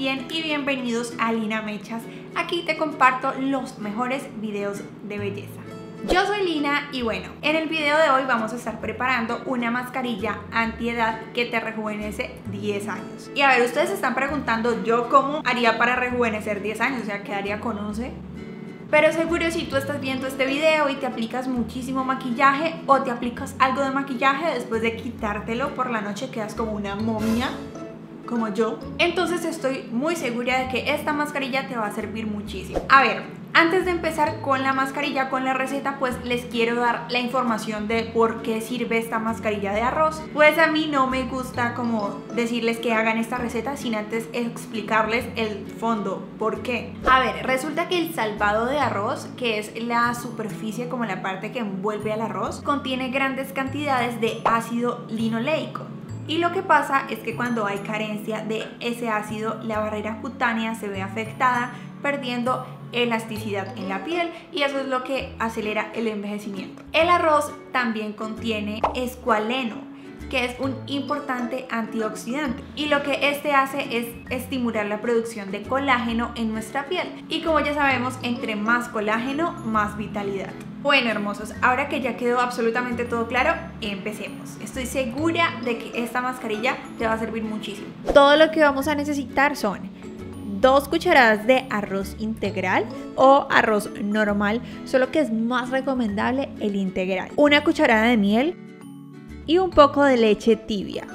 bien y bienvenidos a Lina Mechas. Aquí te comparto los mejores videos de belleza. Yo soy Lina y bueno, en el video de hoy vamos a estar preparando una mascarilla antiedad que te rejuvenece 10 años. Y a ver, ustedes se están preguntando yo cómo haría para rejuvenecer 10 años, o sea, quedaría con 11. Pero seguro si tú estás viendo este video y te aplicas muchísimo maquillaje o te aplicas algo de maquillaje después de quitártelo por la noche quedas como una momia como yo, entonces estoy muy segura de que esta mascarilla te va a servir muchísimo. A ver, antes de empezar con la mascarilla, con la receta, pues les quiero dar la información de por qué sirve esta mascarilla de arroz. Pues a mí no me gusta como decirles que hagan esta receta sin antes explicarles el fondo. ¿Por qué? A ver, resulta que el salvado de arroz, que es la superficie como la parte que envuelve al arroz, contiene grandes cantidades de ácido linoleico. Y lo que pasa es que cuando hay carencia de ese ácido, la barrera cutánea se ve afectada, perdiendo elasticidad en la piel y eso es lo que acelera el envejecimiento. El arroz también contiene escualeno, que es un importante antioxidante y lo que este hace es estimular la producción de colágeno en nuestra piel y como ya sabemos entre más colágeno más vitalidad. Bueno hermosos, ahora que ya quedó absolutamente todo claro, empecemos. Estoy segura de que esta mascarilla te va a servir muchísimo. Todo lo que vamos a necesitar son dos cucharadas de arroz integral o arroz normal, solo que es más recomendable el integral. Una cucharada de miel y un poco de leche tibia.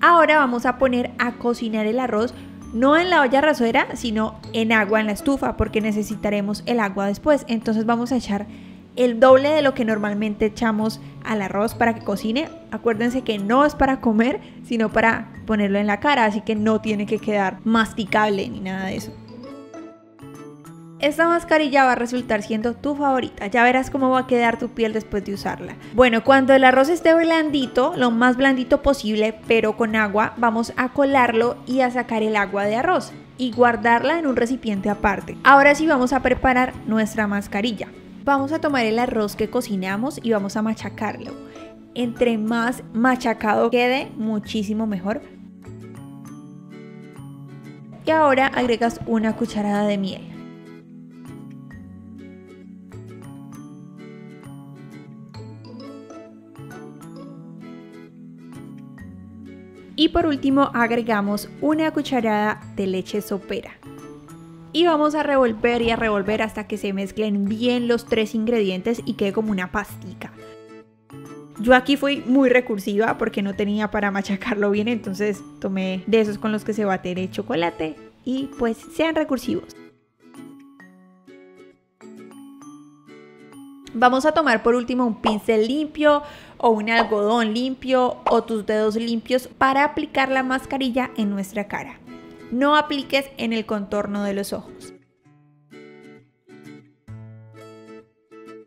Ahora vamos a poner a cocinar el arroz no en la olla rasera, sino en agua en la estufa, porque necesitaremos el agua después. Entonces vamos a echar el doble de lo que normalmente echamos al arroz para que cocine. Acuérdense que no es para comer, sino para ponerlo en la cara, así que no tiene que quedar masticable ni nada de eso. Esta mascarilla va a resultar siendo tu favorita, ya verás cómo va a quedar tu piel después de usarla. Bueno, cuando el arroz esté blandito, lo más blandito posible, pero con agua, vamos a colarlo y a sacar el agua de arroz y guardarla en un recipiente aparte. Ahora sí vamos a preparar nuestra mascarilla. Vamos a tomar el arroz que cocinamos y vamos a machacarlo. Entre más machacado quede, muchísimo mejor. Y ahora agregas una cucharada de miel. Y por último agregamos una cucharada de leche sopera y vamos a revolver y a revolver hasta que se mezclen bien los tres ingredientes y quede como una pastica. Yo aquí fui muy recursiva porque no tenía para machacarlo bien, entonces tomé de esos con los que se bate el chocolate y pues sean recursivos. Vamos a tomar por último un pincel limpio o un algodón limpio o tus dedos limpios para aplicar la mascarilla en nuestra cara no apliques en el contorno de los ojos.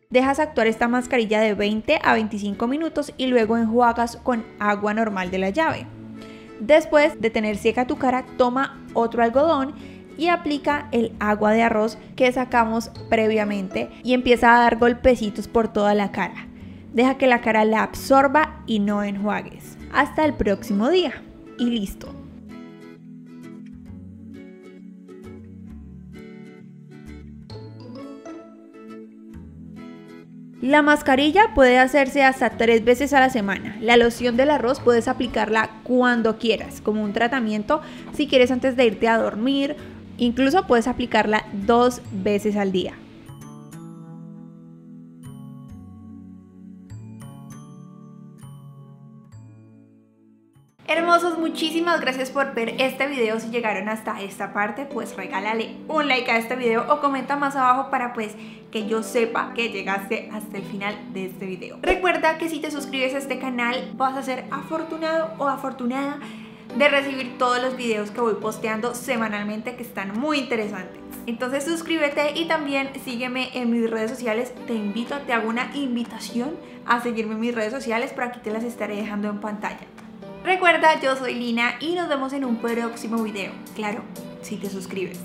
Dejas actuar esta mascarilla de 20 a 25 minutos y luego enjuagas con agua normal de la llave. Después de tener seca tu cara, toma otro algodón y aplica el agua de arroz que sacamos previamente y empieza a dar golpecitos por toda la cara. Deja que la cara la absorba y no enjuagues. Hasta el próximo día. Y listo. La mascarilla puede hacerse hasta tres veces a la semana. La loción del arroz puedes aplicarla cuando quieras, como un tratamiento si quieres antes de irte a dormir. Incluso puedes aplicarla dos veces al día. Hermosos, muchísimas gracias por ver este video. Si llegaron hasta esta parte, pues regálale un like a este video o comenta más abajo para pues que yo sepa que llegaste hasta el final de este video. Recuerda que si te suscribes a este canal vas a ser afortunado o afortunada de recibir todos los videos que voy posteando semanalmente que están muy interesantes. Entonces suscríbete y también sígueme en mis redes sociales. Te invito, te hago una invitación a seguirme en mis redes sociales, por aquí te las estaré dejando en pantalla. Recuerda, yo soy Lina y nos vemos en un próximo video. Claro, si te suscribes.